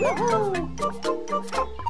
Woohoo!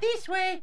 This way!